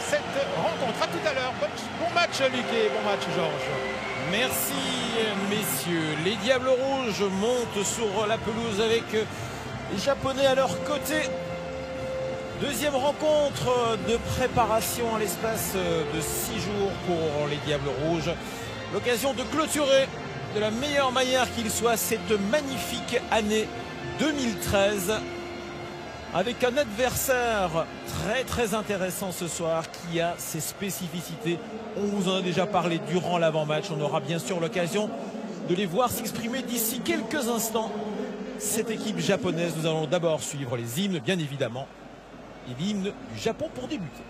cette rencontre. À tout à l'heure. Bon, match, Luc, et bon match, Georges. Merci, messieurs. Les Diables Rouges montent sur la pelouse avec les Japonais à leur côté. Deuxième rencontre de préparation en l'espace de six jours pour les Diables Rouges. L'occasion de clôturer de la meilleure manière qu'il soit cette magnifique année 2013 avec un adversaire très très intéressant ce soir qui a ses spécificités. On vous en a déjà parlé durant l'avant-match. On aura bien sûr l'occasion de les voir s'exprimer d'ici quelques instants. Cette équipe japonaise, nous allons d'abord suivre les hymnes, bien évidemment. Et l'hymne du Japon pour débuter.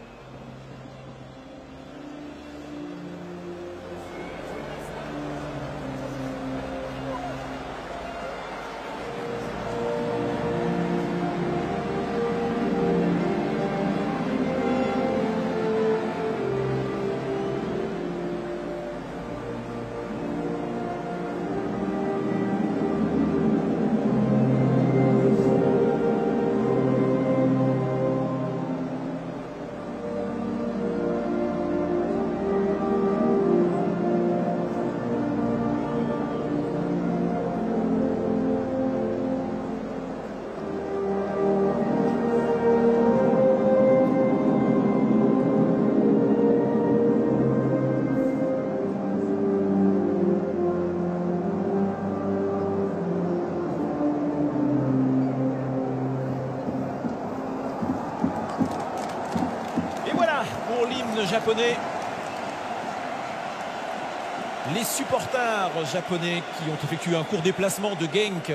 Les supporters japonais qui ont effectué un court déplacement de Genk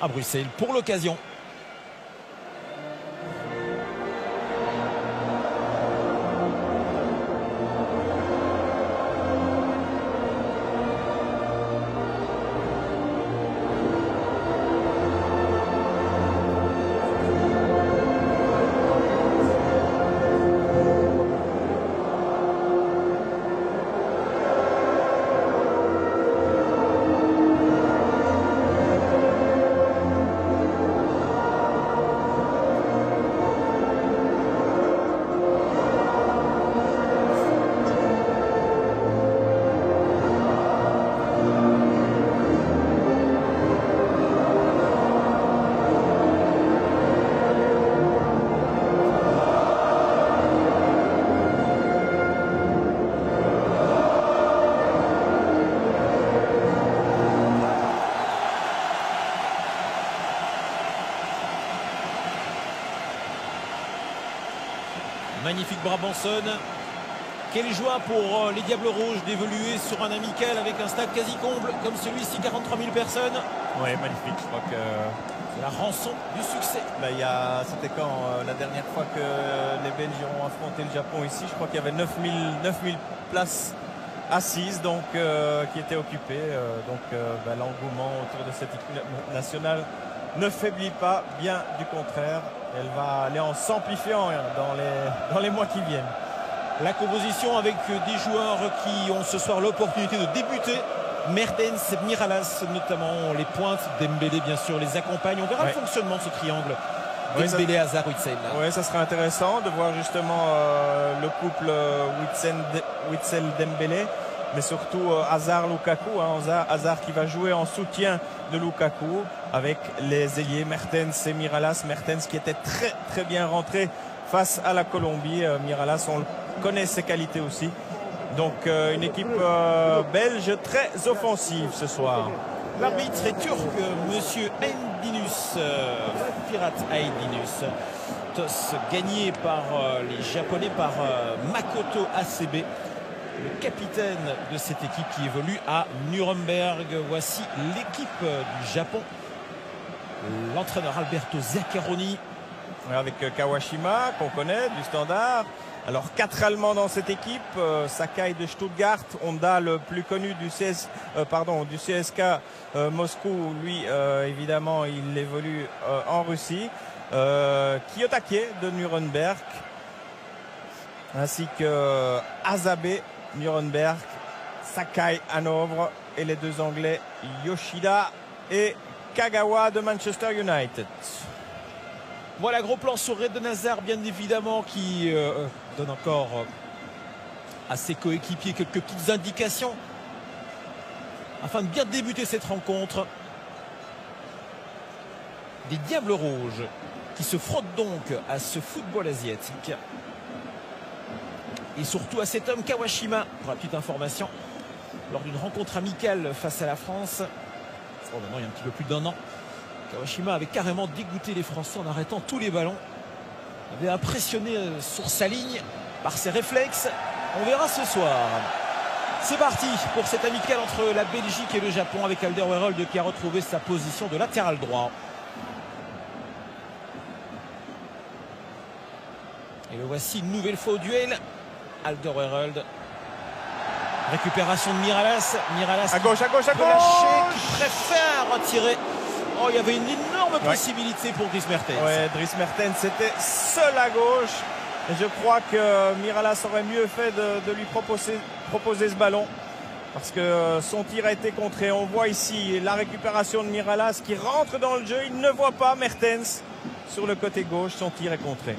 à Bruxelles pour l'occasion. Brabanson. Quelle joie pour euh, les Diables Rouges d'évoluer sur un amical avec un stade quasi comble comme celui-ci, 43 000 personnes. Oui, magnifique. Je crois que c'est la rançon du succès. Bah, c'était quand euh, la dernière fois que les Belges ont affronté le Japon ici? Je crois qu'il y avait 9000 9000 places assises donc euh, qui étaient occupées. donc bah, l'engouement autour de cette équipe nationale ne faiblit pas, bien du contraire. Elle va aller en s'amplifiant hein, dans les, dans les mois qui viennent. La composition avec des joueurs qui ont ce soir l'opportunité de débuter. Mertens, Miralas notamment, les pointes, Dembélé bien sûr les accompagne. On verra le fonctionnement de ce triangle. Dembélé, Hazard, Witzel. Oui, ça sera intéressant de voir justement euh, le couple euh, Witzel-Dembélé mais surtout euh, Hazard Lukaku, hein, Hazard qui va jouer en soutien de Lukaku avec les ailiers Mertens et Miralas. Mertens qui était très très bien rentré face à la Colombie. Euh, Miralas, on connaît ses qualités aussi. Donc euh, une équipe belge très offensive ce soir. L'arbitre est turc, monsieur Aydinus, Firat Aydinus. Tos gagné par les Japonais, par Makoto ACB le capitaine de cette équipe qui évolue à Nuremberg. Voici l'équipe du Japon. L'entraîneur Alberto Zaccaroni. Avec Kawashima, qu'on connaît, du standard. Alors, quatre Allemands dans cette équipe. Euh, Sakai de Stuttgart, Honda, le plus connu euh, du CSK euh, Moscou. Lui, évidemment, il évolue en Russie. Kiyotake de Nuremberg ainsi que Azabe Nuremberg, Sakai Hanovre et les deux Anglais Yoshida et Kagawa de Manchester United. Voilà, gros plan sur Red de Nazar, bien évidemment, qui euh, donne encore euh, à ses coéquipiers quelques petites indications afin de bien débuter cette rencontre. Des Diables Rouges qui se frottent donc à ce football asiatique. Et surtout à cet homme Kawashima, pour la petite information, lors d'une rencontre amicale face à la France, oh, maintenant il y a un petit peu plus d'un an, Kawashima avait carrément dégoûté les Français en arrêtant tous les ballons. Il avait impressionné euh, sur sa ligne par ses réflexes. On verra ce soir. C'est parti pour cette amicale entre la Belgique et le Japon avec Alderweireld qui a retrouvé sa position de latéral droit. Et le voici une nouvelle fois au duel. Alderweireld. Récupération de Miralas. Miralas à gauche, à gauche, à gauche. Lâcher, qui préfère retirer. Oh, il y avait une énorme possibilité pour Dries Mertens. Ouais, Dries Mertens c'était seul à gauche. Et je crois que Miralas aurait mieux fait de, lui proposer, proposer ce ballon. Parce que son tir a été contré. On voit ici la récupération de Miralas qui rentre dans le jeu. Il ne voit pas Mertens sur le côté gauche. Son tir est contré.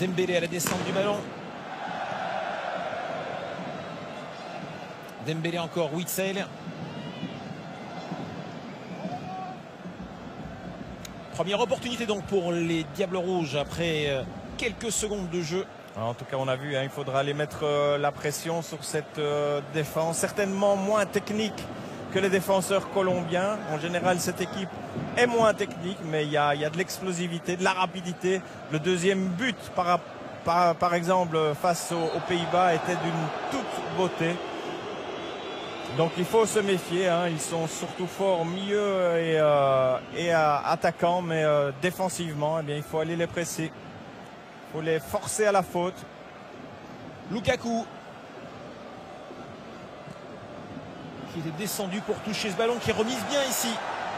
Dembélé à la descente du ballon. Dembélé encore, Witzel. Première opportunité donc pour les Diables Rouges après euh, quelques secondes de jeu. En tout cas, on a vu, hein, il faudra aller mettre euh, la pression sur cette euh, défense. Certainement moins technique que les défenseurs colombiens. En général, cette équipe est moins technique, mais il y a, de l'explosivité, de la rapidité. Le deuxième but, par, exemple, face aux, Pays-Bas, était d'une toute beauté. Donc il faut se méfier. Hein. Ils sont surtout forts au milieu et, euh, et attaquants, mais euh, défensivement, eh bien, il faut aller les presser. Il faut les forcer à la faute. Lukaku qui est descendu pour toucher ce ballon qui remise bien ici.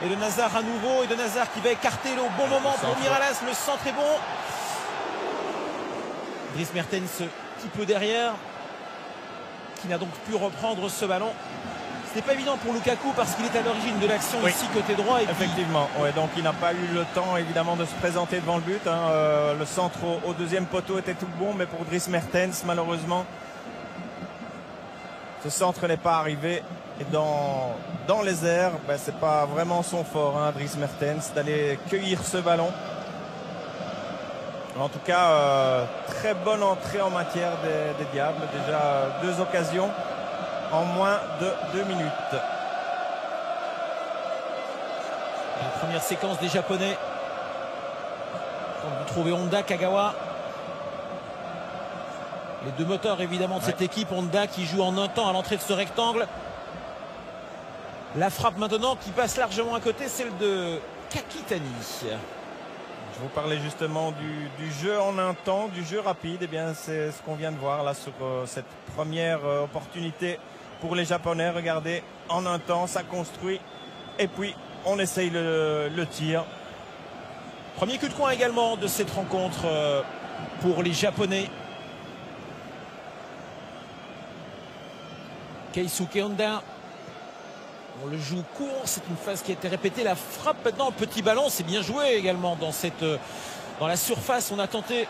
Et de Nazar à nouveau. Et de Nazar qui va écarter le bon moment pour Miralas. Le centre est bon. Dries Mertens petit peu derrière. Qui n'a donc pu reprendre ce ballon. Ce n'est pas évident pour Lukaku parce qu'il est à l'origine de l'action ici côté droit. Et Effectivement, ouais, donc il n'a pas eu le temps évidemment de se présenter devant le but. Hein. Euh, le centre au, deuxième poteau était tout bon, mais pour Dries Mertens, malheureusement, ce centre n'est pas arrivé. Et dans, dans les airs, ben, c'est pas vraiment son fort, hein, Dries Mertens, d'aller cueillir ce ballon. En tout cas, euh, très bonne entrée en matière des, des Diables. Déjà deux occasions en moins de deux minutes. La première séquence des Japonais. vous trouvez Honda, Kagawa. Les deux moteurs évidemment de cette équipe. Honda qui joue en un temps à l'entrée de ce rectangle. La frappe maintenant qui passe largement à côté, celle de Kakitani. Je vous parlais justement du, jeu en un temps, du jeu rapide. Et eh bien, c'est ce qu'on vient de voir là sur euh, cette première euh, opportunité pour les Japonais. Regardez, en un temps, ça construit. Et puis, on essaye le, tir. Premier coup de coin également de cette rencontre euh, pour les Japonais. Keisuke Honda. On le joue court, c'est une phase qui a été répétée. La frappe maintenant, petit ballon, c'est bien joué également dans, cette, euh, dans la surface. On a tenté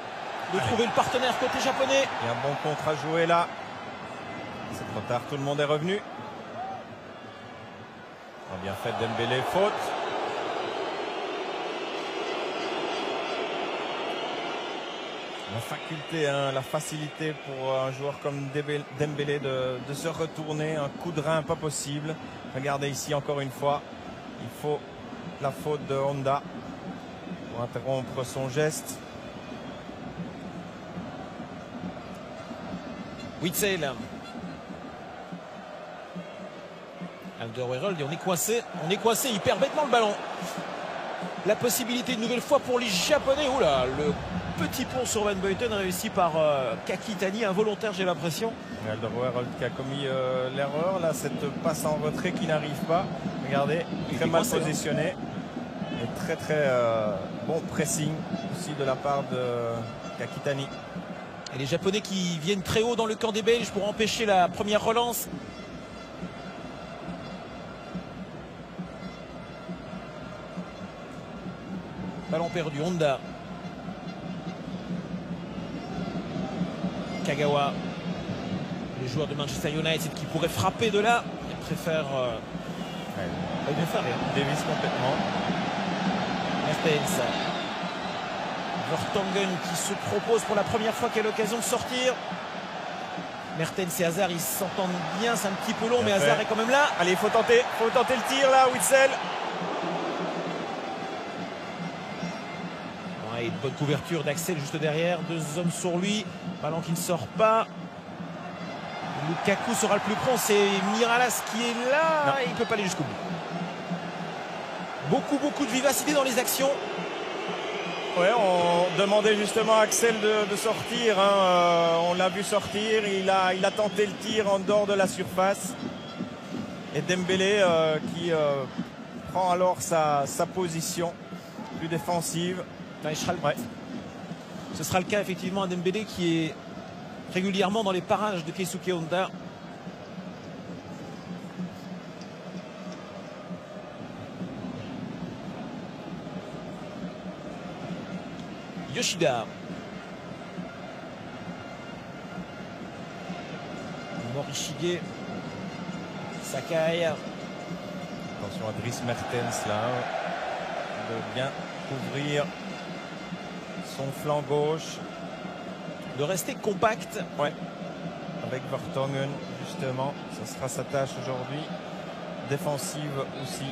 de trouver le partenaire côté japonais. Il y a un bon contre à jouer là. C'est trop tard, tout le monde est revenu. bien fait Dembélé, faute. La faculté, hein, la facilité pour un joueur comme Dembélé de, se retourner, un coup de rein pas possible. Regardez ici encore une fois, il faut la faute de Honda pour interrompre son geste. Witzel Alderweireld on est coincé. On est coincé, il perd bêtement le ballon. La possibilité une nouvelle fois pour les Japonais. Oula, le petit pont sur Van Beuten réussi par euh, Kakitani, involontaire j'ai l'impression. Alderweireld qui a commis euh, l'erreur. Là, cette passe en retrait qui n'arrive pas. Regardez, très mal hein. positionné. Et très très euh, bon pressing aussi de la part de Kakitani. Et les Japonais qui viennent très haut dans le camp des Belges pour empêcher la première relance. Ballon perdu, Honda. Kagawa. Les joueurs de Manchester United qui pourraient frapper de là. Ils préfèrent... Euh... Ouais. Ils préfèrent rien. Davis complètement. Mertens. Vertonghen qui se propose pour la première fois qu'il a l'occasion de sortir. Mertens et Hazard, ils s'entendent bien, c'est un petit peu long, Bien mais fait. Hazard est quand même là. Allez, il faut tenter, faut tenter le tir là, Witzel. Ouais, bonne couverture d'Axel juste derrière, deux hommes sur lui, ballon qui ne sort pas. Lukaku sera le plus prompt, c'est Miralas qui est là, Non. il ne peut pas aller jusqu'au bout. Beaucoup, beaucoup de vivacité dans les actions. Ouais, on demandait justement à Axel de, de sortir. hein, euh, on l'a vu sortir. Il a, il a tenté le tir en dehors de la surface. Et Dembélé euh, qui euh, prend alors sa, sa position plus défensive. Sera le- Ouais. Ce sera le cas effectivement à Dembélé qui est régulièrement dans les parages de Keisuke Honda. Yoshida. Morishige. Sakai. Attention à Dries Mertens là. De bien couvrir son flanc gauche. De rester compact. Ouais. Avec Vertonghen justement. Ça sera sa tâche aujourd'hui. Défensive aussi.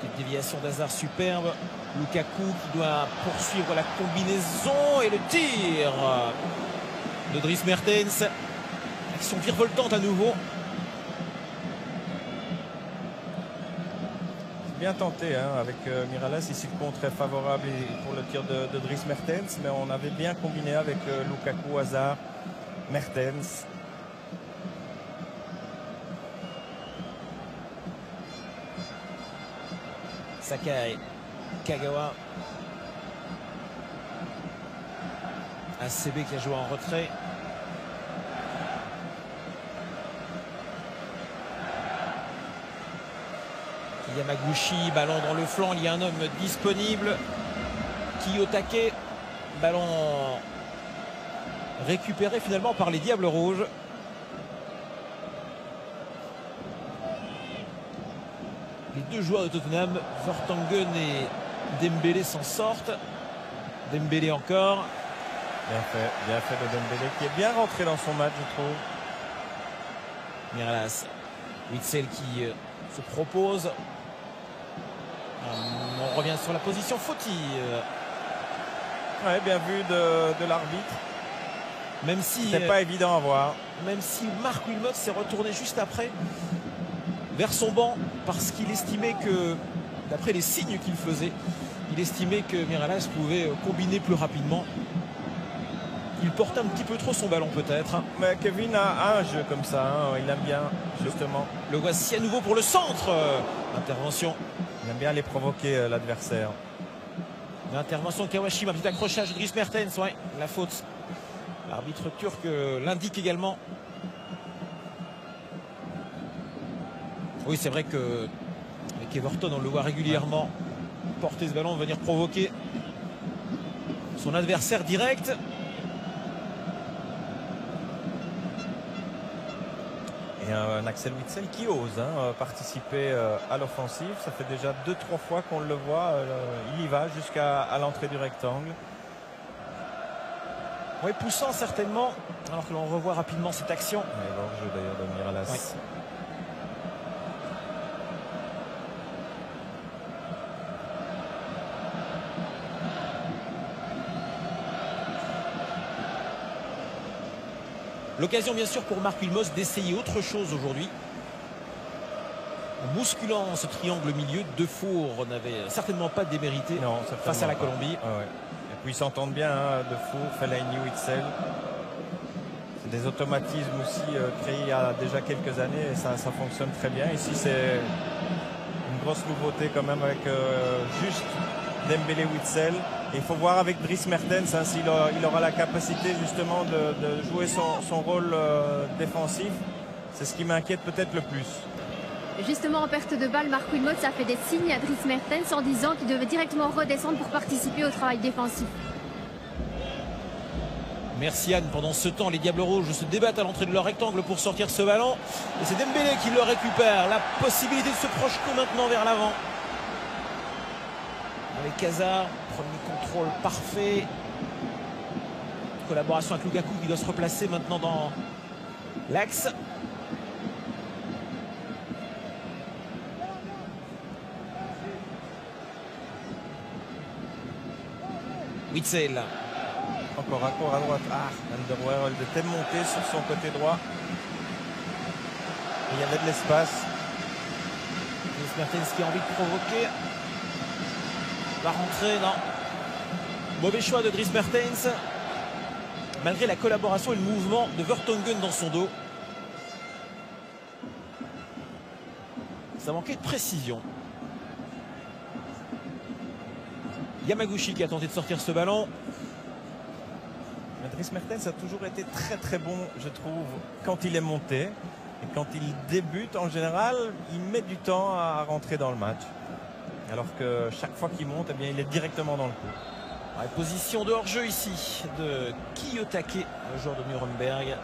Petite déviation d'Hazard superbe. Lukaku qui doit poursuivre la combinaison et le tir de Dries Mertens. Action virevoltante à nouveau. Bien tenté hein, avec euh. Ici, le contre est favorable pour le tir de, de Dries Mertens. Mais on avait bien combiné avec euh, Lukaku, Hazard, Mertens. Sakai. Kagawa. ACB qui a joué en retrait. Yamaguchi, ballon dans le flanc, il y a un homme disponible. Kiyotake, ballon récupéré finalement par les Diables Rouges. Les deux joueurs de Tottenham, Vertonghen et Dembélé s'en sortent. Dembélé encore. Bien fait, bien fait de Dembélé qui est bien rentré dans son match, je trouve. Miralas. Witzel qui euh, se propose. Hum, On revient sur la position fautive. Ouais, bien vu de, de l'arbitre. Même si, C'était euh, pas évident à voir. même si Marc Wilmot s'est retourné juste après vers son banc parce qu'il estimait que, d'après les signes qu'il faisait, il estimait que Miralas pouvait euh, combiner plus rapidement. Il portait un petit peu trop son ballon peut-être. Mais Kevin a, un jeu comme ça. hein, Il aime bien, justement. Le voici à nouveau pour le centre. Euh, Intervention. Il aime bien les provoquer, euh, l'adversaire. L'intervention de Kawashima, petit accrochage de Mertens, ouais, la faute. L'arbitre turc euh, l'indique également. Oui, c'est vrai que avec Everton, on le voit régulièrement porter ce ballon, venir provoquer son adversaire direct. Un Axel Witzel qui ose hein, euh, participer euh, à l'offensive. Ça fait déjà deux, trois fois qu'on le voit. euh, il y va jusqu'à à l'entrée du rectangle. Oui, poussant certainement, alors que l'on revoit rapidement cette action. Et hors-jeu d'ailleurs de Miralas. Ouais. L'occasion bien sûr pour Marc Wilmos d'essayer autre chose aujourd'hui. En bousculant ce triangle milieu, Defour n'avait certainement pas démérité Non, face à la pas. Colombie. Ouais. Et puis ils s'entendent bien, hein, De Four, Fellaini, Witzel. C'est des automatismes aussi euh, créés il y a déjà quelques années et ça, ça fonctionne très bien. Ici c'est une grosse nouveauté quand même avec euh, juste Dembélé Witzel. Il faut voir avec Dries Mertens hein, s'il aura, il aura la capacité justement de, de jouer son, son rôle euh, défensif. C'est ce qui m'inquiète peut-être le plus. Justement, en perte de balle, Marc Wilmot a fait des signes à Dries Mertens en disant qu'il devait directement redescendre pour participer au travail défensif. Merci Anne. Pendant ce temps, les Diables Rouges se débattent à l'entrée de leur rectangle pour sortir ce ballon. Et c'est Dembélé qui le récupère. La possibilité de se projeter maintenant vers l'avant. Avec Hazard, premier contrôle parfait. Collaboration avec Lukaku qui doit se replacer maintenant dans l'axe. Witzel. Encore accord à droite. Ah, Underworld était monté sur son côté droit. il y avait de l'espace. Mertens qui a envie de provoquer. Va rentrer, non. Mauvais choix de Dries Mertens. Malgré la collaboration et le mouvement de Vertonghen dans son dos. Ça manquait de précision. Yamaguchi qui a tenté de sortir ce ballon. Dries Mertens a toujours été très très bon, je trouve, quand il est monté. Et quand il débute, en général, il met du temps à rentrer dans le match. Alors que chaque fois qu'il monte, eh il est directement dans le coup. position de hors-jeu ici de Kiyotake, le joueur de Nuremberg.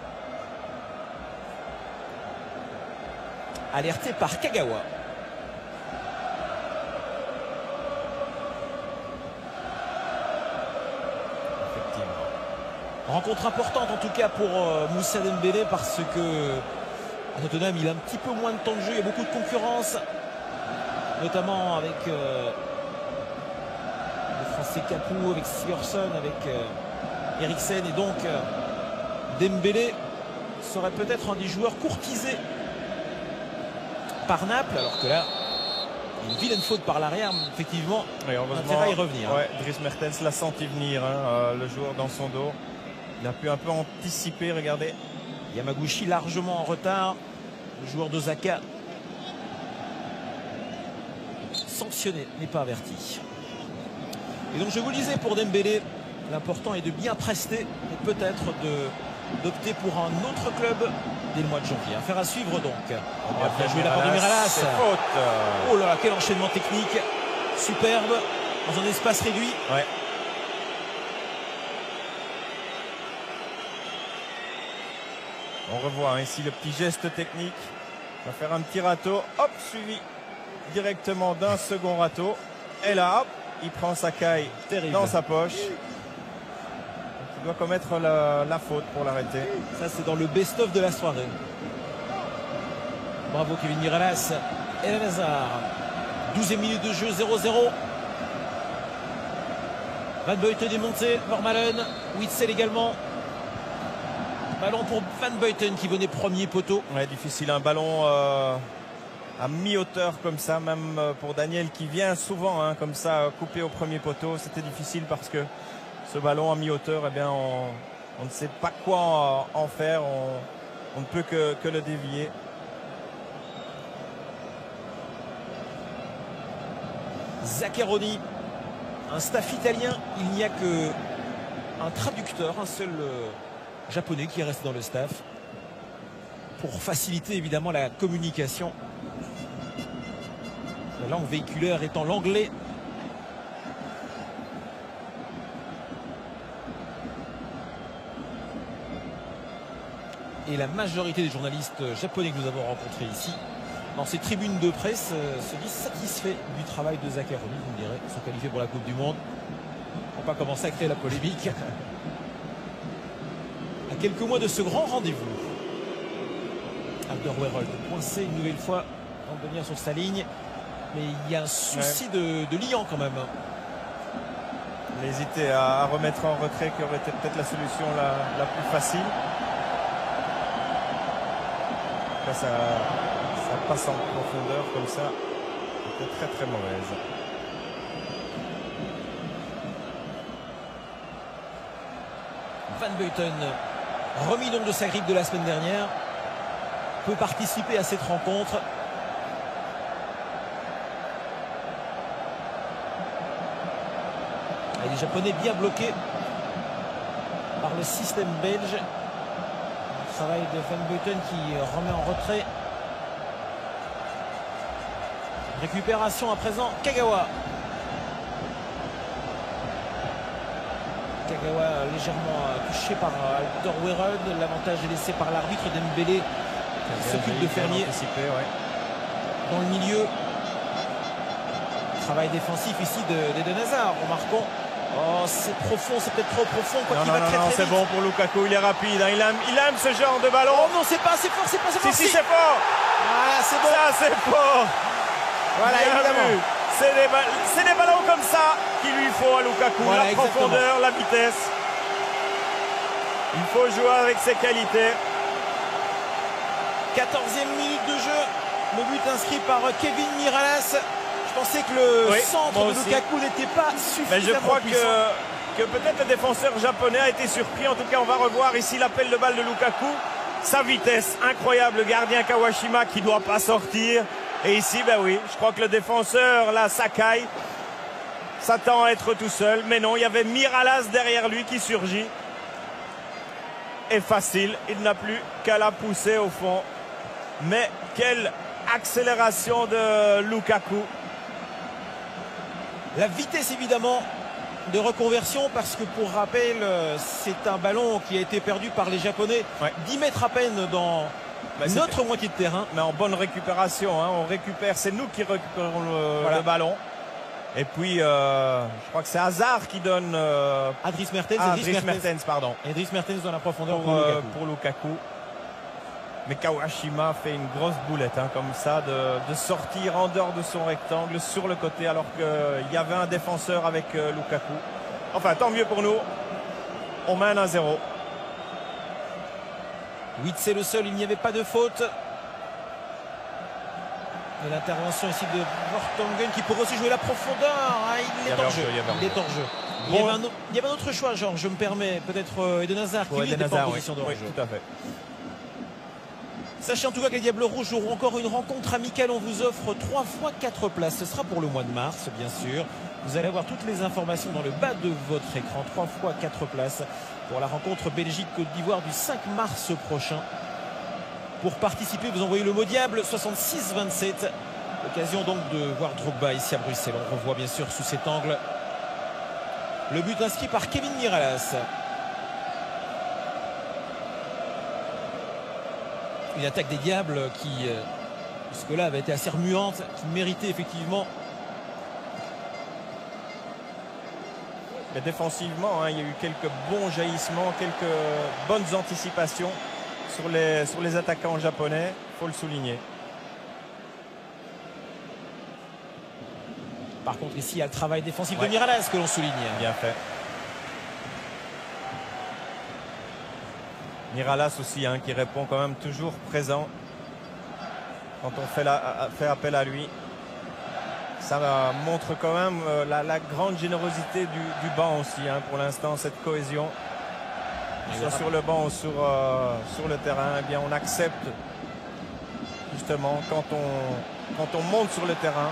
Alerté par Kagawa. Rencontre importante en tout cas pour euh, Moussa Dembélé parce que à Tottenham il a un petit peu moins de temps de jeu, il y a beaucoup de concurrence, notamment avec euh, le français Capou, avec Sigerson, avec euh, Eriksen et donc Dembélé serait peut-être un des joueurs courtisés par Naples alors que là une vilaine faute par l'arrière, effectivement, oui, intérêt à y revenir. Ouais, Dries Mertens l'a senti venir, hein, le joueur dans son dos. Il a pu un peu anticiper, regardez. Yamaguchi largement en retard. Le joueur d'Osaka sanctionné, n'est pas averti. Et donc je vous le disais pour Dembélé, l'important est de bien prester et peut-être d'opter pour un autre club dès le mois de janvier. Affaire à suivre donc. On va bien jouer la part de Miralas. Oh là là, quel enchaînement technique. Superbe. Dans un espace réduit. Ouais. On revoit ici le petit geste technique. va faire un petit râteau. Hop, suivi directement d'un second râteau. Et là, il prend sa caille dans sa poche. il doit commettre la, faute pour l'arrêter. Ça, c'est dans le best-of de la soirée. Bravo Kevin Miralas. Et Hazard. 12e minute de jeu, 0-0. Van Beuten démonté. Normalen. Witzel également. Ballon pour Van Beuten qui venait premier poteau. Ouais, difficile, un ballon euh, à mi-hauteur comme ça, même euh, pour Daniel qui vient souvent hein, comme ça couper au premier poteau. C'était difficile parce que ce ballon à mi-hauteur, eh bien, on, ne sait pas quoi en, faire. On, ne peut que, le dévier. Zaccheroni, un staff italien, il n'y a que un traducteur, un seul euh, japonais qui est resté dans le staff pour faciliter évidemment la communication. La langue véhiculaire étant l'anglais. Et la majorité des journalistes japonais que nous avons rencontrés ici, dans ces tribunes de presse, euh, se disent satisfaits du travail de Zaccheroni, vous me direz. Ils sont qualifiés pour la Coupe du Monde. On va pas commencer à créer la polémique. quelques mois de ce grand rendez-vous. Alderweireld coincé une nouvelle fois en venir sur sa ligne. Mais il y a un souci de, de liant quand même. Il hésité à, remettre en retrait qui aurait été peut-être la solution la, plus facile. ça, ça passe en profondeur comme ça. C'était très très mauvaise. Van Beuten remis donc de sa grippe de la semaine dernière, peut participer à cette rencontre. Japonais bien bloqué par le système belge. Travail de Van Buiten qui remet en retrait. Récupération à présent, Kagawa. Kagawa légèrement touché par Hector Wereld. L'avantage est laissé par l'arbitre Dembélé qui s'occupe de Fermier. Dans le milieu, travail défensif ici de, de Nazar Remarquons. Oh, c'est profond, c'est peut-être trop profond. Quoi va c'est bon pour Lukaku, il est rapide. Hein. Il, aime, ce genre de ballon. Oh non, c'est pas, c'est fort, c'est pas, c'est fort. Si, si, c'est fort. Voilà, c'est bon. Ça, c'est des, ballons comme ça qu'il lui faut à Lukaku. La profondeur, la vitesse. Il faut jouer avec ses qualités. 14e minute de jeu. Le but inscrit par Kevin Mirales pensé que le centre de Lukaku n'était pas ben, suffisamment Mais je crois que, que peut-être le défenseur japonais a été surpris. En tout cas, on va revoir ici l'appel de balle de Lukaku. Sa vitesse incroyable, le gardien Kawashima qui ne doit pas sortir. Et ici, ben oui, je crois que le défenseur, là, Sakai, s'attend à être tout seul. Mais non, il y avait Miralas derrière lui qui surgit. Et facile, il n'a plus qu'à la pousser au fond. Mais quelle accélération de Lukaku la vitesse évidemment de reconversion parce que pour rappel euh, c'est un ballon qui a été perdu par les japonais 10 mètres à peine dans bah, notre moitié de terrain. Mais en bonne récupération hein. on récupère c'est nous qui récupérons le, ballon. Et puis euh, je crois que c'est Hazard qui donne. Euh, Adris Mertens, ah, Adris Mertens, pardon. Adris Mertens dans la profondeur pour. Pour Lukaku. Mais Kawashima fait une grosse boulette hein, comme ça de, sortir en dehors de son rectangle sur le côté alors qu'il euh, y avait un défenseur avec euh, Lukaku. Enfin, tant mieux pour nous. On mène à 0. 8 c'est le seul, il n'y avait pas de faute. Et l'intervention ici de Mortongen qui pourrait aussi jouer la profondeur. Hein, il, est en jeu. Il, est en Il, y avait un, autre choix, Georges, je me permets, peut-être euh, Eden Hazard qui ouais, lui, Eden Hazard, oui. de oui, tout à fait. Sachez en tout cas que les Diables Rouges auront encore une rencontre amicale. On vous offre 3 fois 4 places. Ce sera pour le mois de mars, bien sûr. Vous allez avoir toutes les informations dans le bas de votre écran. 3 fois 4 places pour la rencontre Belgique-Côte d'Ivoire du 5 mars prochain. Pour participer, vous envoyez le mot Diable 66-27. Occasion donc de voir Drogba ici à Bruxelles. On revoit bien sûr sous cet angle le but inscrit par Kevin Miralas. une attaque des Diables qui, euh, jusque-là, avait été assez remuante, qui méritait effectivement. Mais défensivement, hein, il y a eu quelques bons jaillissements, quelques bonnes anticipations sur les, sur les attaquants japonais, Il faut le souligner. Par contre, ici, il y a le travail défensif de Miralles que l'on souligne. Bien fait. Miralas aussi, hein, qui répond quand même toujours présent quand on fait, appel à lui. Ça montre quand même euh, la, grande générosité du, banc aussi, hein, pour l'instant, cette cohésion. Soit sur le banc ou sur, euh, le terrain, eh on accepte justement quand on, monte sur le terrain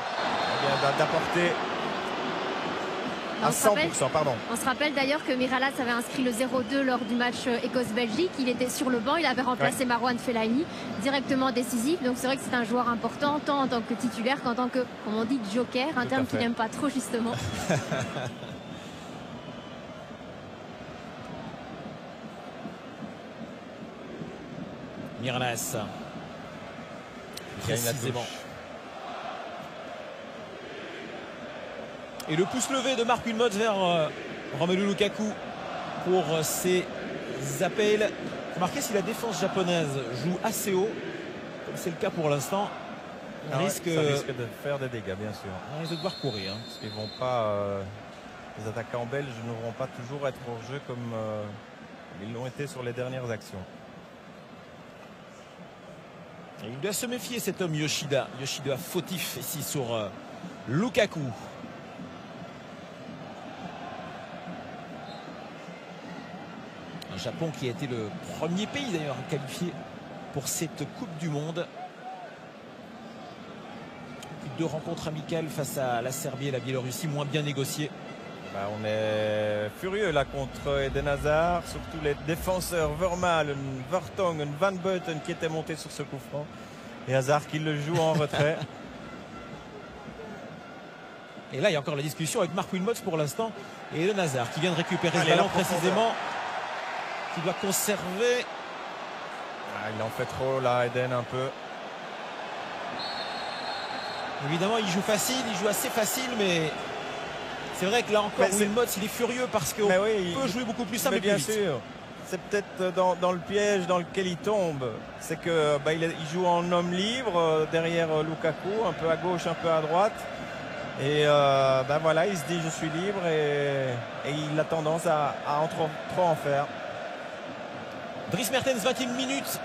eh d'apporter on se rappelle d'ailleurs que Miralas avait inscrit le 0-2 lors du match euh, Écosse-Belgique. Il était sur le banc, il avait remplacé. Marouane Fellaini, directement décisif. Donc c'est vrai que c'est un joueur important, tant en tant que titulaire qu'en tant que, comme on dit, joker, un terme qu'il n'aime pas trop justement. Miralas. Et le pouce levé de Marc Wilmots vers euh, Romelu Lukaku pour euh, ses appels. Remarquez si la défense japonaise joue assez haut, comme c'est le cas pour l'instant, ah risque, euh, risque de faire des dégâts, bien sûr. On risque de devoir courir. Hein. Parce qu'ils vont pas. Les attaquants belges ne vont pas toujours être hors jeu comme ils l'ont été sur les dernières actions. Il doit se méfier cet homme Yoshida. Yoshida fautif ici sur Lukaku. Japon qui a été le premier pays d'ailleurs qualifié pour cette Coupe du Monde. Deux rencontres amicales face à la Serbie et la Biélorussie, moins bien négociées. Bah, on est furieux là contre Eden Hazard, surtout les défenseurs Vermaelen, Vertonghen, Van Beuten qui étaient montés sur ce coup franc. Et Hazard qui le joue en retrait. Et là, il y a encore la discussion avec Marc Wilmots pour l'instant et Eden Hazard qui vient de récupérer le ballon précisément. Qui doit conserver. Ah, il en fait trop là, Eden un peu. Évidemment, il joue facile, il joue assez facile, mais c'est vrai que là encore, Wilmots, il est furieux parce qu'on oui, peut il- jouer beaucoup plus simple Mais et plus bien vite. sûr. C'est peut-être dans, dans le piège dans lequel il tombe. C'est que bah, il, joue en homme libre euh, derrière euh, Lukaku, un peu à gauche, un peu à droite. Et euh, ben voilà, il se dit je suis libre et, et il a tendance à, à en trop, trop en faire. Dries Mertens, 20e minute.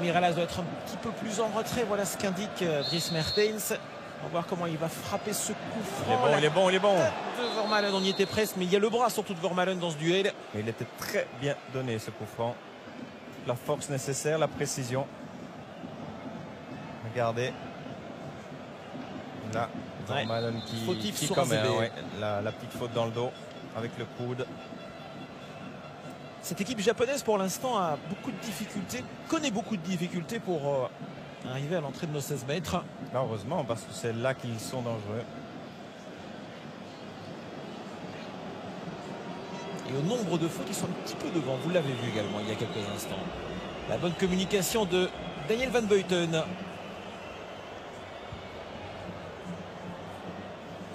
Miralas doit être un petit peu plus en retrait. Voilà ce qu'indique euh, Dries Mertens. On va voir comment il va frapper ce coup Il est franc. bon, il est bon, il est bon. de Vermaelen, on y était presque, mais il y a le bras surtout de Vermaelen dans ce duel. Il était très bien donné ce coup franc. La force nécessaire, la précision. Regardez. Là, Ouais. Vermaelen qui, Fautif qui sur hein, ouais, la, la petite faute dans le dos avec le coude. Cette équipe japonaise, pour l'instant, a beaucoup de difficultés, connaît beaucoup de difficultés pour euh, arriver à l'entrée de nos 16 mètres. Là, heureusement, parce que c'est là qu'ils sont dangereux. Et au nombre de fautes, ils sont un petit peu devant. Vous l'avez vu également il y a quelques instants. La bonne communication de Daniel Van Beuten.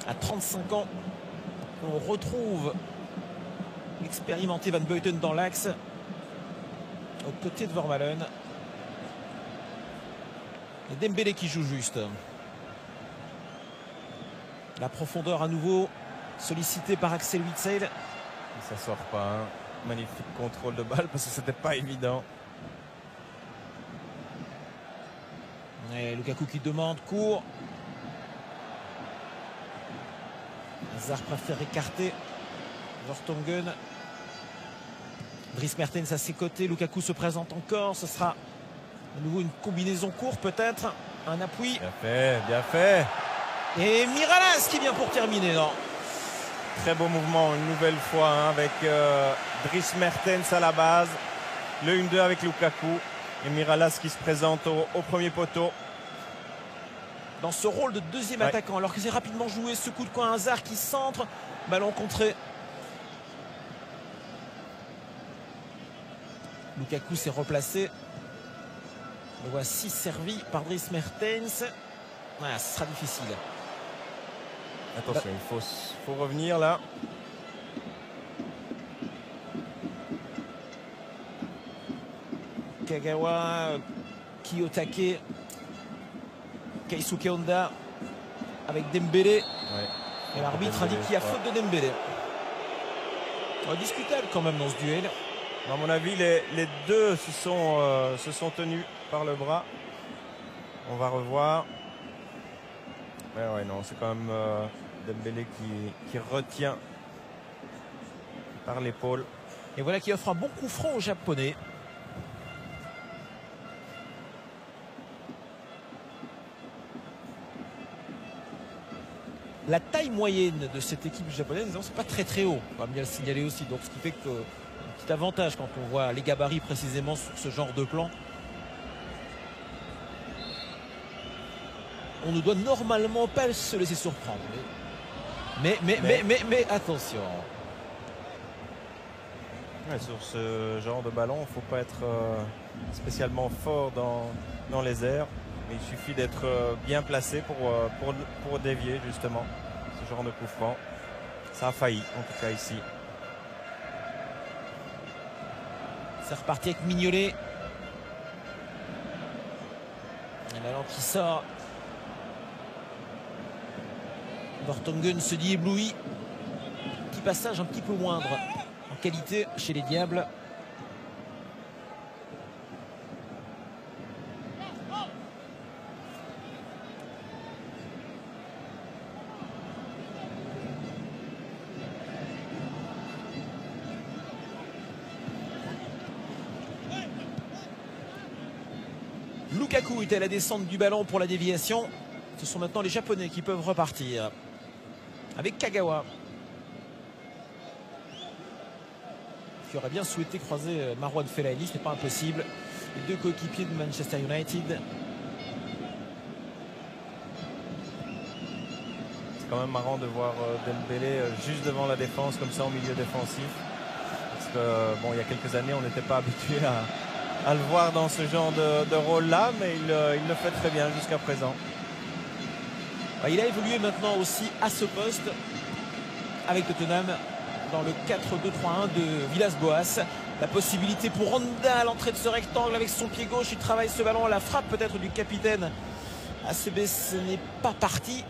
À 35 ans, on retrouve l'expérimenté Van Beuten dans l'axe. Aux côtés de Vermaelen. Et Dembélé qui joue juste. La profondeur à nouveau sollicitée par Axel Witsel. Et ça sort pas. hein. Magnifique contrôle de balle parce que c'était pas évident. Et Lukaku qui demande, court. Hazard préfère écarter. Vertonghen. Dries Mertens à ses côtés. Lukaku se présente encore. Ce sera à nouveau une combinaison courte peut-être. Un appui. Bien fait, bien fait. Et Miralas qui vient pour terminer. Non? Très beau mouvement une nouvelle fois hein, avec euh, Dries Mertens à la base. Le 1-2 avec Lukaku. Et Miralas qui se présente au, au premier poteau. Dans ce rôle de deuxième Ouais. attaquant. Alors que c'est rapidement joué. Ce coup de coin Hazard qui centre. Ballon contré. Lukaku s'est replacé. Le voici servi par Dries Mertens. Ah, ce sera difficile. Attention, il faut, revenir là. Kagawa, Kiyotake, Keisuke Honda avec Dembélé. Ouais. Et l'arbitre a dit qu'il y a Ouais. faute de Dembélé. Oh, discutable quand même dans ce duel. À mon avis, les, les deux se sont, euh, se sont tenus par le bras. On va revoir. Ouais, ouais, non, c'est quand même euh, Dembélé qui, qui retient par l'épaule. Et voilà qui offre un bon coup franc aux Japonais. La taille moyenne de cette équipe japonaise, c'est pas très très haut. On va bien le signaler aussi. Donc ce qui fait que un petit avantage quand on voit les gabarits précisément sur ce genre de plan. On ne doit normalement pas se laisser surprendre. Mais mais mais mais, mais, mais attention. Ouais, sur ce genre de ballon, il ne faut pas être euh, spécialement fort dans, dans les airs. Mais il suffit d'être euh, bien placé pour, euh, pour, pour dévier justement ce genre de coup franc. Ça a failli, en tout cas ici. C'est reparti avec Mignolet. Ballon qui sort. Vertonghen se dit ébloui. Petit passage un petit peu moindre en qualité chez les Diables. à la descente du ballon pour la déviation. Ce sont maintenant les Japonais qui peuvent repartir. Avec Kagawa. Qui aurait bien souhaité croiser euh, Marwan Fellaini, ce n'est pas impossible. Les deux coéquipiers de Manchester United. C'est quand même marrant de voir euh, Dembélé euh, juste devant la défense, comme ça en milieu défensif. Parce que, bon, il y a quelques années, on n'était pas habitué à, à le voir dans ce genre de, rôle-là, mais il, euh, il le fait très bien jusqu'à présent. Bah, il a évolué maintenant aussi à ce poste avec Tottenham dans le 4-2-3-1 de Villas-Boas. La possibilité pour Ronda à l'entrée de ce rectangle avec son pied gauche. Il travaille ce ballon. La frappe peut-être du capitaine. ACB, ce n'est pas parti.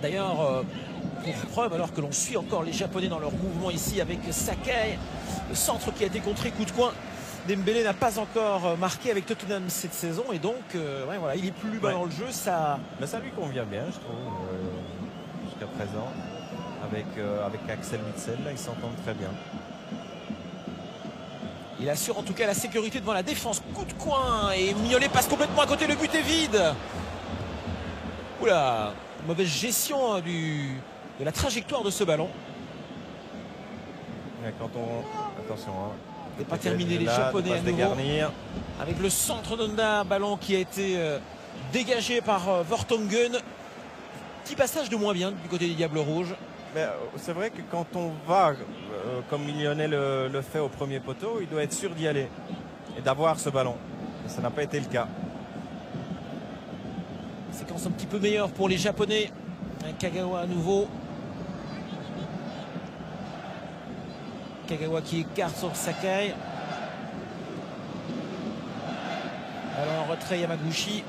D'ailleurs, euh, pour preuve, alors que l'on suit encore les Japonais dans leur mouvement ici avec Sakai, le centre qui a été contré coup de coin. Dembélé n'a pas encore euh, marqué avec Tottenham cette saison et donc euh, ouais, voilà, il est plus bas Ouais. dans le jeu. Ça, ça lui convient bien, je trouve, euh, jusqu'à présent. Avec, euh, avec Axel Witsel, là, ils s'entendent très bien. Il assure en tout cas la sécurité devant la défense. Coup de coin et Mignolet passe complètement à côté. Le but est vide. Oula, mauvaise gestion hein, du, de la trajectoire de ce ballon. Quand on... Attention, hein. Pas terminé les là, Japonais à nouveau. Avec le centre d'Onda, ballon qui a été euh, dégagé par euh, Vertonghen. Petit passage de moins bien du côté des Diables Rouges. Euh, c'est vrai que quand on va, euh, comme Millionnet le, le fait au premier poteau, il doit être sûr d'y aller et d'avoir ce ballon. Et ça n'a pas été le cas. Séquence un petit peu meilleure pour les Japonais. Un Kagawa à nouveau. Kagawa qui écarte sur Sakai. Alors en retrait Yamaguchi.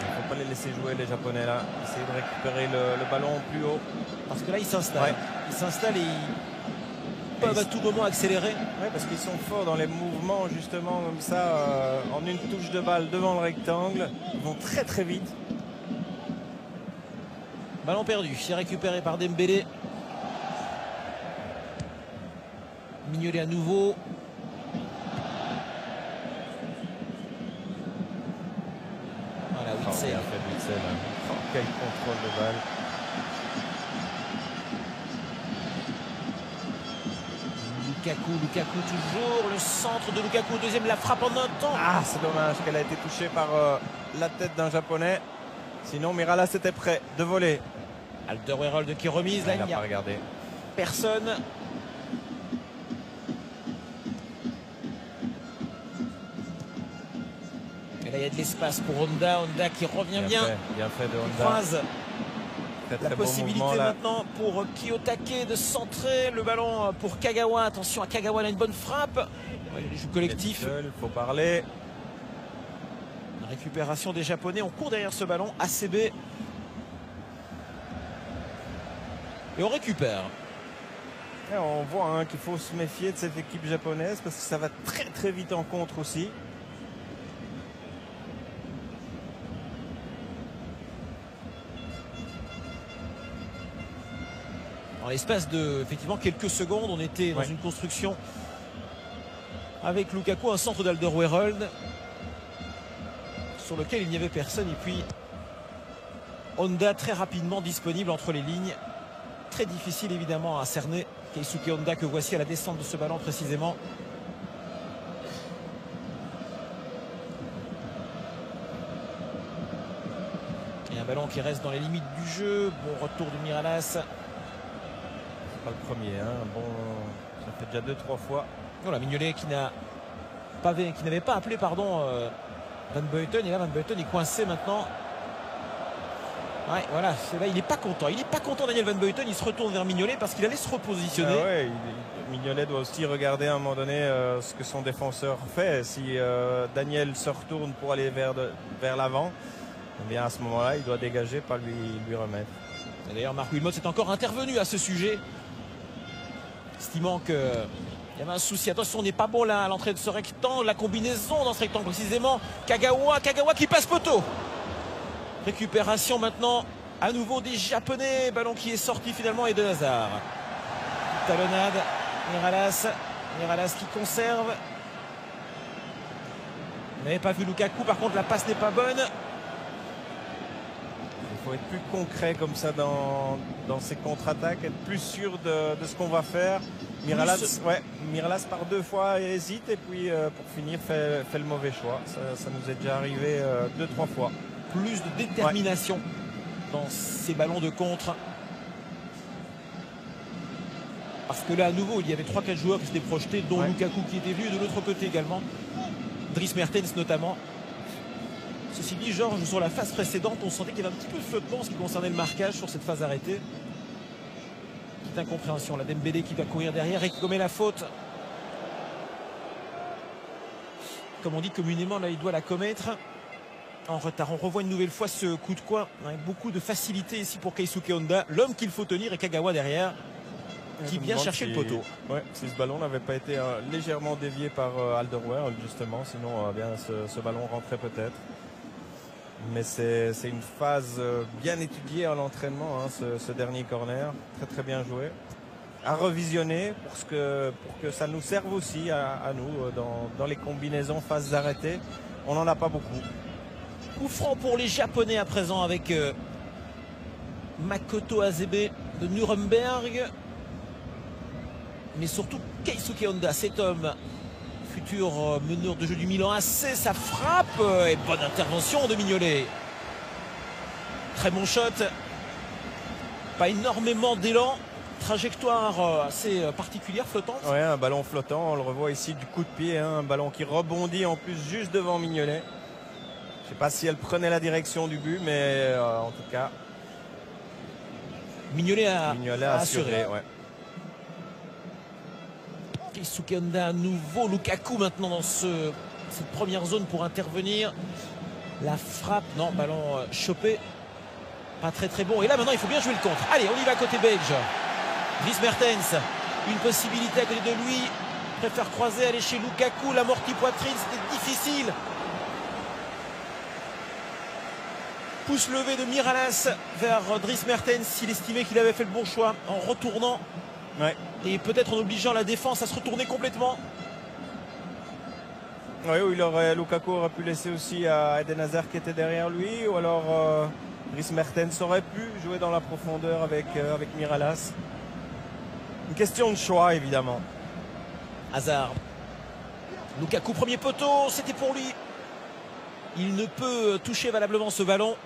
Il ne faut pas les laisser jouer les Japonais là. Essayer de récupérer le, le ballon plus haut. Parce que là il s'installe. Ouais. Il s'installe et ils peuvent à ils- tout moment accélérer. Ouais, parce qu'ils sont forts dans les mouvements justement comme ça, euh, en une touche de balle devant le rectangle. Ils vont très très vite. Ballon perdu. C'est récupéré par Dembélé. Mignolet à nouveau. Voilà, Oh, Witsel, hein. Oh, quel contrôle de balle. Lukaku, Lukaku toujours, le centre de Lukaku, deuxième la frappe en un temps. Ah, c'est dommage qu'elle a été touchée par euh, la tête d'un japonais. Sinon, Mirala c'était prêt de voler. Alderweireld qui remise, là il n'y a regardé. personne. L'espace pour Honda, Honda qui revient bien, fait, bien fait de Honda. croise Très, la possibilité maintenant pour Kiyotake de centrer le ballon pour Kagawa. Attention à Kagawa, il a une bonne frappe. Il joue collectif. Il faut parler. Récupération des Japonais. On court derrière ce ballon. ACB. Et on récupère. Et on voit hein, qu'il faut se méfier de cette équipe japonaise parce que ça va très très vite en contre aussi. L'espace de effectivement quelques secondes, on était dans Ouais. une construction avec Lukaku, un centre d'Alderweireld sur lequel il n'y avait personne. Et puis Honda très rapidement disponible entre les lignes. Très difficile évidemment à cerner. Keisuke Honda que voici à la descente de ce ballon précisément. Et un ballon qui reste dans les limites du jeu. Bon retour de Miralas. Pas le premier. Hein. Bon, ça fait déjà deux trois fois. Voilà, Mignolet qui n'a pas qui n'avait pas appelé pardon euh, Van Beuten et là Van Beuten est coincé maintenant. Ouais, voilà, c'est là il n'est pas content. Il n'est pas content Daniel Van Beuten, il se retourne vers Mignolet parce qu'il allait se repositionner. Ah ouais, il- il- Mignolet doit aussi regarder à un moment donné euh, ce que son défenseur fait. Si euh, Daniel se retourne pour aller vers, de- vers l'avant, eh bien à ce moment-là, il doit dégager, pas lui, lui remettre. Et D'ailleurs, Marc Wilmot est encore intervenu à ce sujet, estimant que il y avait un souci. Attention, on n'est pas bon là à l'entrée de ce rectangle, la combinaison dans ce rectangle précisément. Kagawa, Kagawa qui passe poteau. Récupération maintenant à nouveau des Japonais. Ballon qui est sorti finalement et de Hazard. Talonnade, Miralas, Miralas qui conserve. Vous pas vu Lukaku, par contre la passe n'est pas bonne. Il faut être plus concret comme ça dans, dans ces contre-attaques, être plus sûr de, de ce qu'on va faire Miralas, ouais, Miralas par deux fois hésite et puis euh, pour finir fait, fait, le mauvais choix. Ça, ça nous est déjà arrivé euh, deux, trois fois. Plus de détermination dans ces ballons de contre. Parce que là, à nouveau, il y avait 3-4 joueurs qui s'étaient projetés, dont Ouais. Lukaku qui était venu, de l'autre côté également. Dries Mertens notamment. Ceci dit, Georges, sur la phase précédente, on sentait qu'il y avait un petit peu de flottement en ce qui concernait le marquage sur cette phase arrêtée. Petite incompréhension. La Dembélé qui va courir derrière et qui commet la faute. Comme on dit communément, là, il doit la commettre. En retard, on revoit une nouvelle fois ce coup de coin avec beaucoup de facilité ici pour Keisuke Honda. L'homme qu'il faut tenir est Kagawa derrière qui vient chercher le poteau. Ouais, si ce ballon n'avait pas été euh, légèrement dévié par euh, Alderweireld justement, sinon euh, bien ce, ce ballon rentrait peut-être. Mais c'est une phase euh, bien étudiée à l'entraînement, hein, ce, dernier corner, très très bien joué. À revisionner pour, ce que, pour que ça nous serve aussi à, à nous euh, dans, dans les combinaisons phases arrêtées. On n'en a pas beaucoup. Coup franc pour les Japonais à présent avec euh, Makoto Azebe de Nuremberg. Mais surtout Keisuke Honda, cet homme, futur euh, meneur de jeu du Milan AC, ça frappe euh, et bonne intervention de Mignolet. Très bon shot. Pas énormément d'élan. Trajectoire euh, assez particulière, flottante. Ouais, un ballon flottant, on le revoit ici du coup de pied, hein, un ballon qui rebondit en plus juste devant Mignolet. Je sais pas si elle prenait la direction du but, mais euh, en tout cas, Mignolet a, Mignolet a assuré. ouais. Keisuke à nouveau. Lukaku maintenant dans ce- cette première zone pour intervenir. La frappe, non, ballon euh, chopé. Pas très très bon. Et là maintenant il faut bien jouer le contre. Allez, on y va côté belge. Dries Mertens, une possibilité à côté de lui. Préfère croiser, aller chez Lukaku. L'amorti poitrine, c'était difficile. Pouce levé de Miralas vers Dries Mertens. Il estimait qu'il avait fait le bon choix en retournant Ouais. et peut-être en obligeant la défense à se retourner complètement. Ouais, ou il aurait, Lukaku aurait pu laisser aussi à Eden Hazard qui était derrière lui, ou alors euh, Dries Mertens aurait pu jouer dans la profondeur avec, euh, avec Miralas. Une question de choix, évidemment. Hazard. Lukaku, premier poteau, c'était pour lui. Il ne peut toucher valablement ce ballon.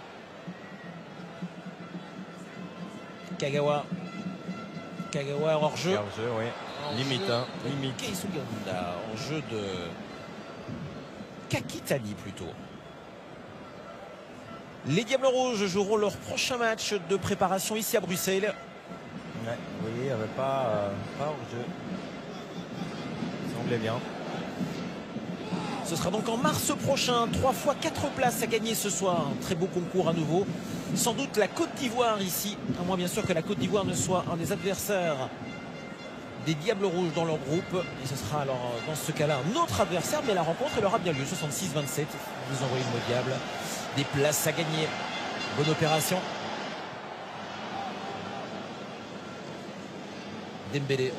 Kagawa. Kagawa hors jeu. Hors-jeu, oui. Limite, hein, limite. Jeu de Kakitani plutôt. Les Diables Rouges joueront leur prochain match de préparation ici à Bruxelles. Ouais, vous voyez, il n'y avait pas, euh, pas hors-jeu. Semblait bien. Ce sera donc en mars prochain. Trois fois quatre places à gagner ce soir. Un très beau concours à nouveau. Sans doute la Côte d'Ivoire ici. À moins bien sûr que la Côte d'Ivoire ne soit un des adversaires des Diables Rouges dans leur groupe. Et ce sera alors dans ce cas-là un autre adversaire. Mais la rencontre elle aura bien lieu. 66-27. Vous envoyez le mot diable. Des places à gagner. Bonne opération. Dembélé.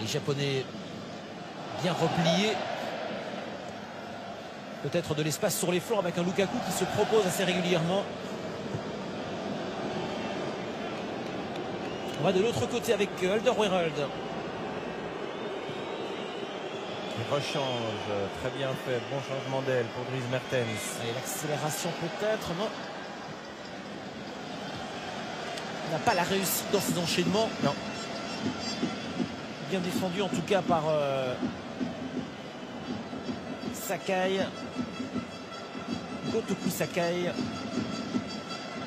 Les Japonais bien repliés. Peut-être de l'espace sur les flancs avec un Lukaku qui se propose assez régulièrement. On va de l'autre côté avec euh, Alderweireld. Il rechange, très bien fait. Bon changement d'aile pour Dries Mertens. Allez, l'accélération peut-être, non Il n'a pas la réussite dans ses enchaînements. Non. Bien défendu en tout cas par euh, Sakai. Gotoku Sakai.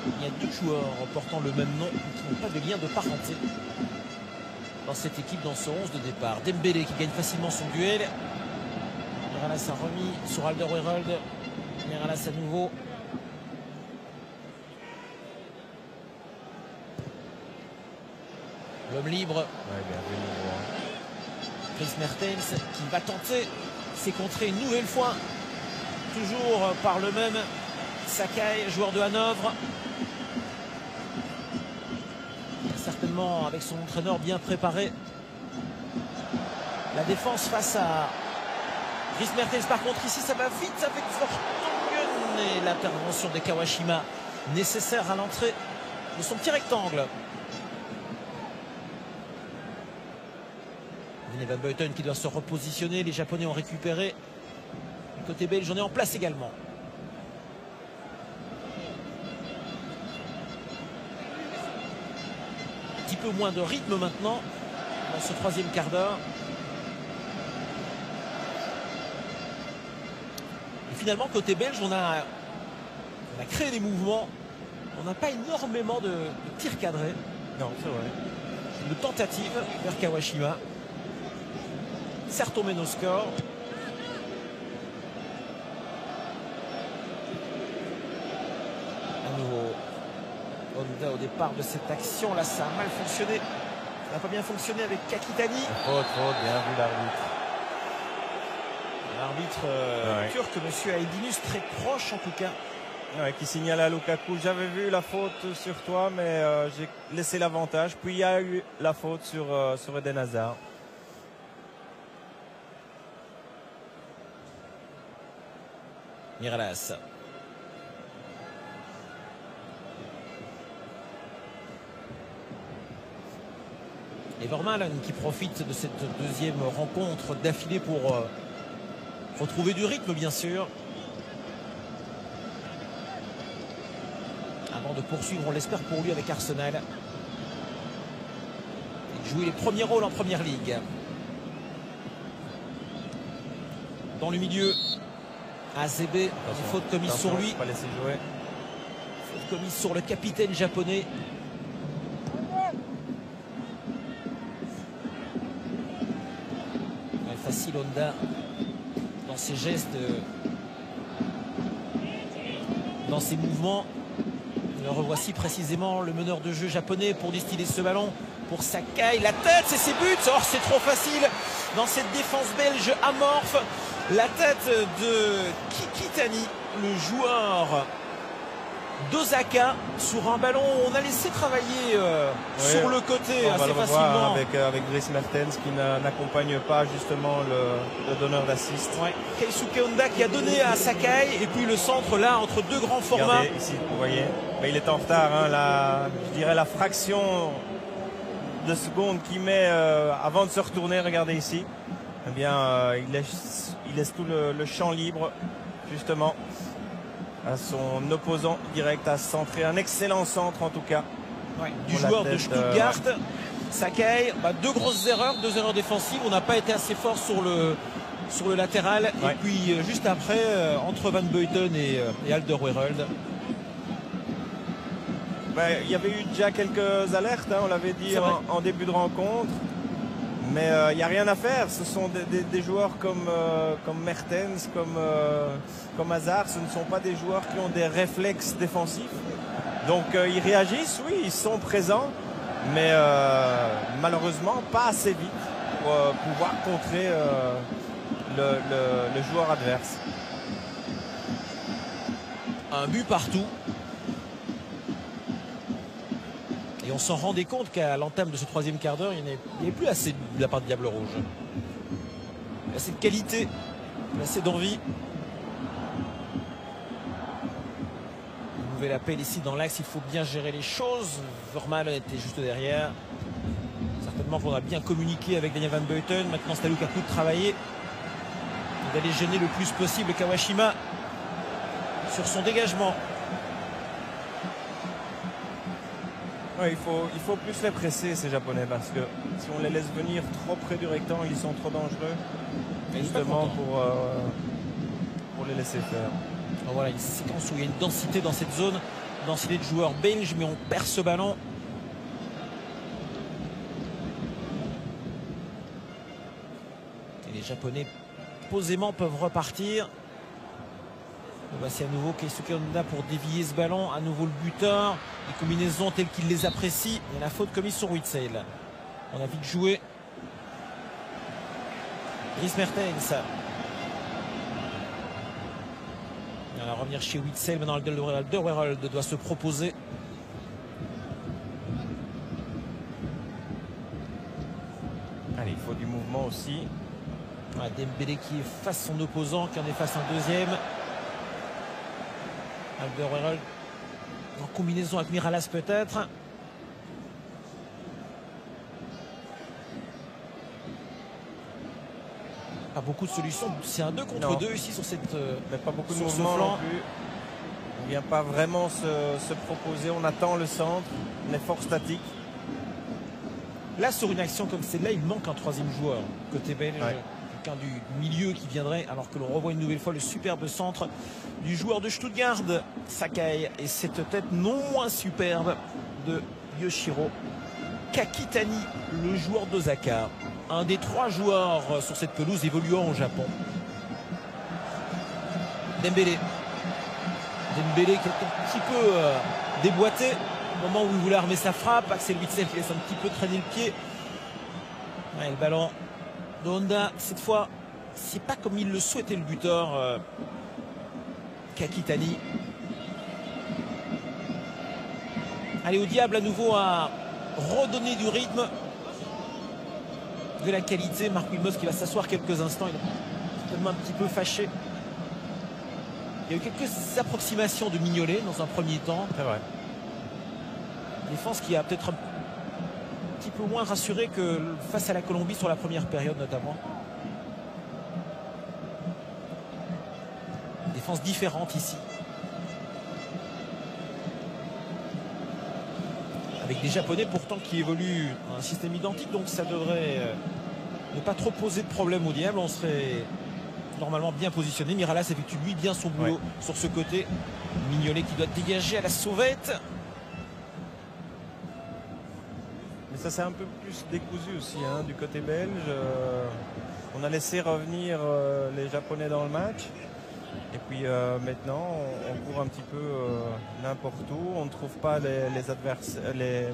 Il y a deux joueurs portant le même nom qui n'ont pas de lien de parenté dans cette équipe, dans ce 11 de départ. Dembélé qui gagne facilement son duel. Miralas a remis sur Alderweireld. Miralas à nouveau. L'homme libre, Ouais, bien un. Chris Mertens, qui va tenter ses contrées une nouvelle fois. Toujours par le même Sakai, joueur de Hanovre. Certainement avec son entraîneur bien préparé. La défense face à Chris Mertens. Par contre, ici, ça va vite avec Vertonghen et l'intervention de Kawashima nécessaire à l'entrée de son petit rectangle. Van Buiten qui doit se repositionner. Les Japonais ont récupéré. côté belge, on est en place également. Un petit peu moins de rythme maintenant dans ce troisième quart d'heure. Et finalement, côté belge, on a, on a créé des mouvements. On n'a pas énormément de, de tirs cadrés. Non, c'est vrai. De tentatives vers Kawashima. Certes, on mène au score. À nouveau, Honda au départ de cette action. Là, ça a mal fonctionné. Ça n'a pas bien fonctionné avec Kakitani. Faute, faute, bien vu l'arbitre. L'arbitre euh, Ouais. turc, monsieur Aydinus, très proche en tout cas. Ouais, qui signale à Lukaku. J'avais vu la faute sur toi, mais euh, j'ai laissé l'avantage. Puis il y a eu la faute sur, euh, sur Eden Hazard. Et Vermaelen qui profite de cette deuxième rencontre d'affilée pour euh, retrouver du rythme, bien sûr. Avant de poursuivre, on l'espère pour lui avec Arsenal. De jouer les premiers rôles en première ligue. Dans le milieu, AZB, une faute commise sur lui. faut Pas laisser jouer. Faute commise sur le capitaine japonais. Ouais, facile Honda dans ses gestes, euh, dans ses mouvements. Le revoici précisément le meneur de jeu japonais pour distiller ce ballon pour Sakai. La tête, c'est ses buts. Oh, c'est trop facile dans cette défense belge amorphe. La tête de Kikitani, le joueur d'Osaka sur un ballon. On a laissé travailler euh, sur le côté On va assez le facilement. avec, euh, avec Brice Mertens qui n'a- n'accompagne pas justement le, le donneur d'assist. Ouais. Keisuke Honda qui a donné à Sakai et puis le centre là entre deux grands formats. Regardez ici, vous voyez. Mais il est en retard. hein, la, je dirais la fraction de seconde qu'il met euh, avant de se retourner. Regardez ici. Eh bien, euh, il, laisse, il laisse tout le, le champ libre, justement, à son opposant direct à centrer. Un excellent centre en tout cas. Ouais, du joueur de Stuttgart. Sakai, bah, deux grosses erreurs, deux erreurs défensives. On n'a pas été assez fort sur le, sur le latéral. Et puis euh, juste après, euh, entre Van Beuten et, euh, et Alderweireld. Ben, il y avait eu déjà quelques alertes, hein, on l'avait dit en début de rencontre. Mais euh, il n'y a rien à faire. Ce sont des, joueurs comme, euh, Mertens, comme, euh, comme Hazard. Ce ne sont pas des joueurs qui ont des réflexes défensifs. Donc euh, ils réagissent, oui, ils sont présents. Mais euh, malheureusement, pas assez vite pour euh, pouvoir contrer euh, le joueur adverse. Un but partout. Et on s'en rendait compte qu'à l'entame de ce troisième quart d'heure, il n'y avait- il plus assez de la part de Diable Rouge. Assez de qualité, assez d'envie. Une nouvelle appel ici dans l'axe, il faut bien gérer les choses. Vermaelen était juste derrière. Certainement qu'on a bien communiqué avec Daniel Van Beuten. Maintenant, c'est à Lukaku de travailler et d'aller gêner le plus possible Kawashima sur son dégagement. Ouais, il, faut, il faut plus les presser, ces Japonais, parce que si on les laisse venir trop près du rectangle, ils sont trop dangereux, justement, pour, euh, pour les laisser faire. Alors voilà une séquence où il y a une densité dans cette zone, densité de joueurs belges, mais on perd ce ballon. Et les Japonais posément peuvent repartir. Voici à nouveau Keisuke Honda pour dévier ce ballon. À nouveau le buteur. Les combinaisons telles qu'il les apprécie. Et la faute commise sur Witzel. On a vite joué. Dries Mertens. On va revenir chez Witzel. Maintenant, Alderweireld doit se proposer. Allez, il faut du mouvement aussi. Voilà, Dembélé qui efface son opposant, qui en efface un deuxième. Alderweireld En combinaison avec Miralas peut-être. Pas beaucoup de solutions. C'est un 2 contre 2 ici sur cette. Euh, Mais pas beaucoup de mouvements non plus. On vient pas vraiment se, proposer. On attend le centre. On est fort statique. Là, sur une action comme celle-là, il manque un troisième joueur côté belge. Du milieu qui viendrait, alors que l'on revoit une nouvelle fois le superbe centre du joueur de Stuttgart, Sakai, et cette tête non moins superbe de Yoshiro Kakitani, le joueur d'Osaka un des trois joueurs sur cette pelouse évoluant au Japon. Dembélé. Dembélé qui est un petit peu euh, déboîté au moment où il voulait armer sa frappe. Axel Witzel qui laisse un petit peu traîner le pied. le ballon de Honda, cette fois, c'est pas comme il le souhaitait le buteur. Euh, Kakitani. Allez au diable à nouveau à redonner du rythme de la qualité. Marc Wilmos qui va s'asseoir quelques instants. Il est tellement un petit peu fâché. Il y a eu quelques approximations de Mignolet dans un premier temps. C'est vrai. Défense qui a peut-être un peu moins rassuré que face à la Colombie sur la première période notamment. Défense différente ici. avec des Japonais pourtant qui évoluent un système identique, donc ça devrait euh, ne pas trop poser de problème au diable. On serait normalement bien positionné. Miralas effectue lui bien son boulot sur ce côté. Mignolet qui doit dégager à la sauvette. Ça c'est un peu plus décousu aussi hein, du côté belge. Euh, on a laissé revenir euh, les Japonais dans le match. Et puis euh, maintenant, on, court un petit peu n'importe où. On ne trouve pas les, les,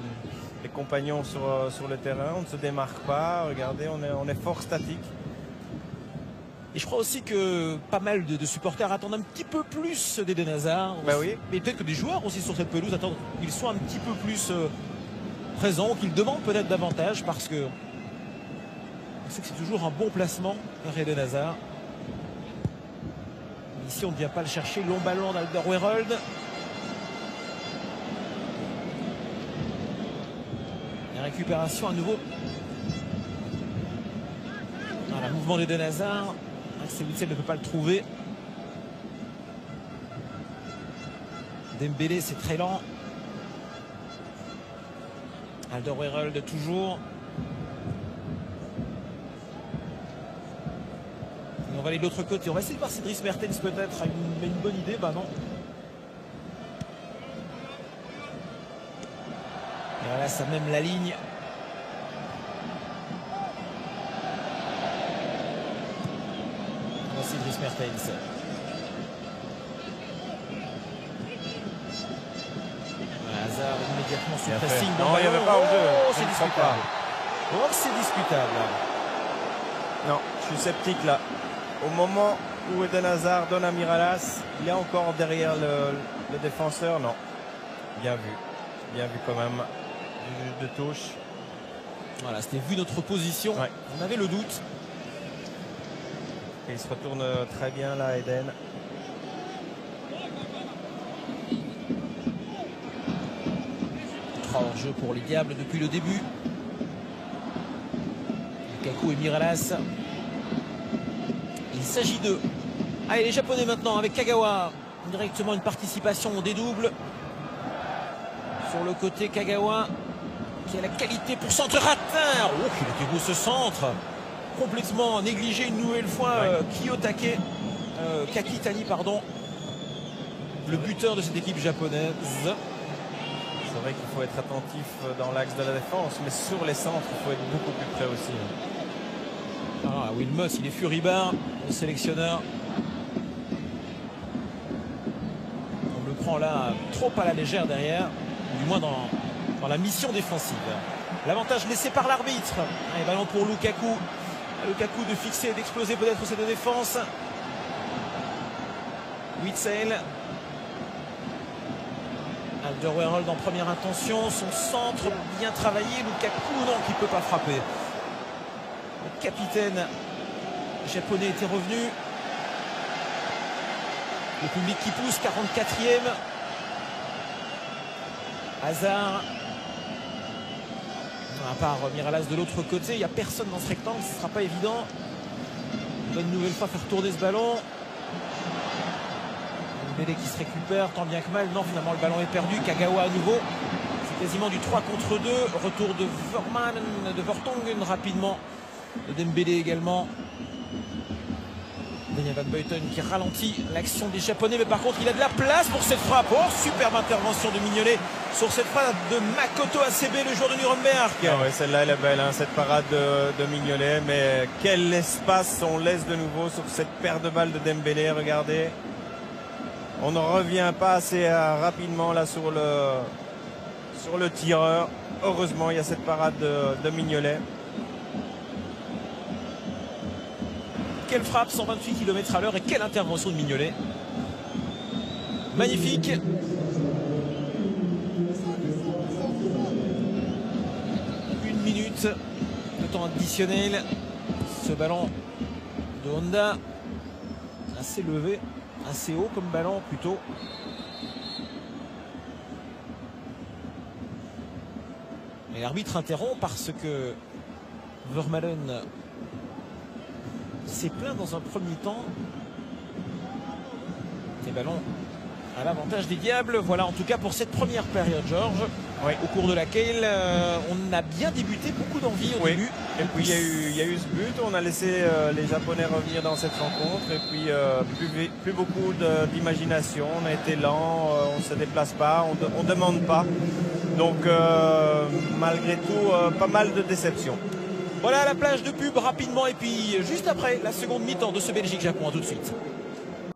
les, compagnons sur, sur, le terrain. On ne se démarque pas. Regardez, on est, on est fort statique. Et je crois aussi que pas mal de, supporters attendent un petit peu plus d'Eden Hazard. Bah oui. Mais peut-être que des joueurs aussi sur cette pelouse attendent qu'ils soient un petit peu plus présents, qu'ils demandent peut-être davantage parce que on sait que c'est toujours un bon placement Eden Hazard. Ici, on ne vient pas le chercher. Long ballon d'Alderweireld. La récupération à nouveau. Voilà, mouvement de Denazar. Axel Witzel ne peut pas le trouver. Dembélé, c'est très lent. Alderweireld toujours. on va aller de l'autre côté. On va essayer de voir si Dries Mertens peut-être a une, une bonne idée. Bah non. Et voilà, ça même la ligne. Voici Dries Mertens. Hazard sous pressing. Non, il n'y avait pas au jeu. Oh, c'est discutable. Oh, c'est discutable. Non, je suis sceptique là au moment où Eden Hazard donne à Miralas, il est encore derrière le, défenseur? Non. Bien vu. Bien vu quand même. De touche. Voilà, c'était vu notre position. On avait le doute. il se retourne très bien là, Eden. Trois hors-jeu pour les Diables depuis le début. Kaku et Miralas il s'agit de... Allez, les Japonais maintenant avec Kagawa. Directement une participation au dédouble. Sur le côté, Kagawa qui a la qualité pour centre ratin. Oh, qu'il était beau ce centre. Complètement négligé une nouvelle fois euh, Kiyotake. Euh, Kakitani, pardon. Le buteur de cette équipe japonaise. Être attentif dans l'axe de la défense, mais sur les centres, il faut être beaucoup plus près aussi. Ah, il est furibard, le sélectionneur. On le prend là trop à la légère derrière, du moins dans, la mission défensive. L'avantage laissé par l'arbitre. Allez, ballon pour Lukaku. Lukaku de fixer et d'exploser peut-être cette défense. Witzel. Alderweireld en première intention. Son centre bien travaillé. Lukaku, non, qui ne peut pas frapper capitaine japonais était revenu. Le public qui pousse, 44e. Hazard. À part Miralas de l'autre côté, il n'y a personne dans ce rectangle, ce ne sera pas évident. Une nouvelle fois faire tourner ce ballon. Bélé qui se récupère, tant bien que mal. Non, finalement, le ballon est perdu. Kagawa à nouveau. C'est quasiment du 3 contre 2. Retour de Verman, de Vertonghen rapidement. De Dembélé également. Daniel Van Buyten qui ralentit l'action des Japonais, mais par contre il a de la place pour cette frappe. Oh, superbe intervention de Mignolet sur cette frappe de Makoto ACB, le joueur de Nuremberg. Ah celle-là elle est belle, hein, cette parade de, de, Mignolet, mais quel espace on laisse de nouveau sur cette paire de balles de Dembélé, regardez. On ne revient pas assez euh, rapidement là sur le, sur le tireur. Heureusement, il y a cette parade de, de Mignolet. Quelle frappe, 128 km à l'heure et quelle intervention de Mignolet. Magnifique. Une minute de temps additionnel. Ce ballon de Honda assez levé, assez haut comme ballon plutôt. Et l'arbitre interrompt parce que Vermaelen s'est plaint dans un premier temps. Les ballons à l'avantage des Diables. Voilà en tout cas pour cette première période, Georges. Oui. Au cours de laquelle euh, on a bien débuté, beaucoup d'envie au Oui. début. Et puis il y, a eu, il y a eu ce but, on a laissé euh, les Japonais revenir dans cette rencontre et puis euh, plus, beaucoup d'imagination, on a été lent, on ne se déplace pas, on ne demande pas. Donc malgré tout, pas mal de déceptions. Voilà la plage de pub rapidement et puis juste après la seconde mi-temps de ce Belgique-Japon. À tout de suite.